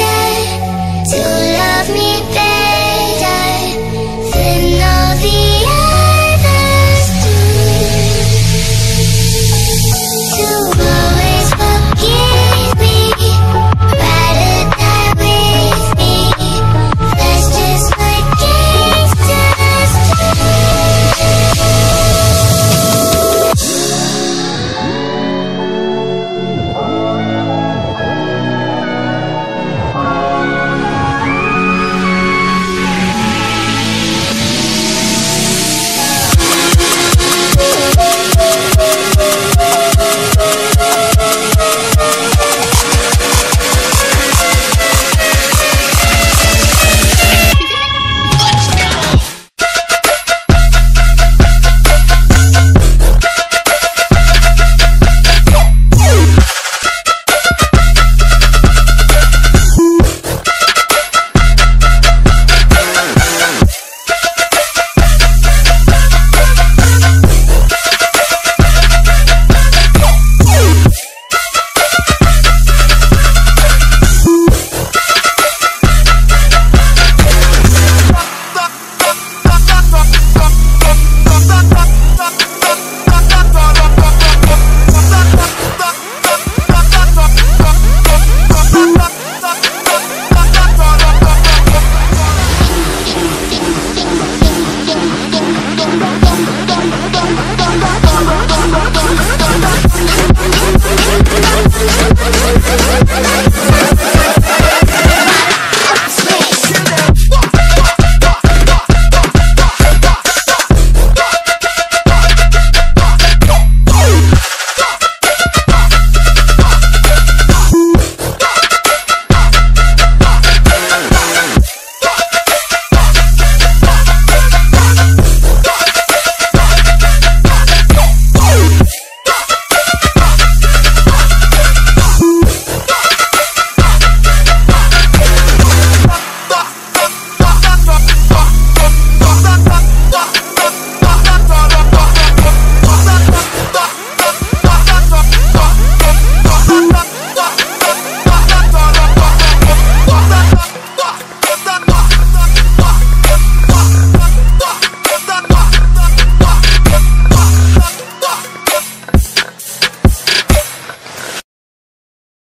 said to love me better.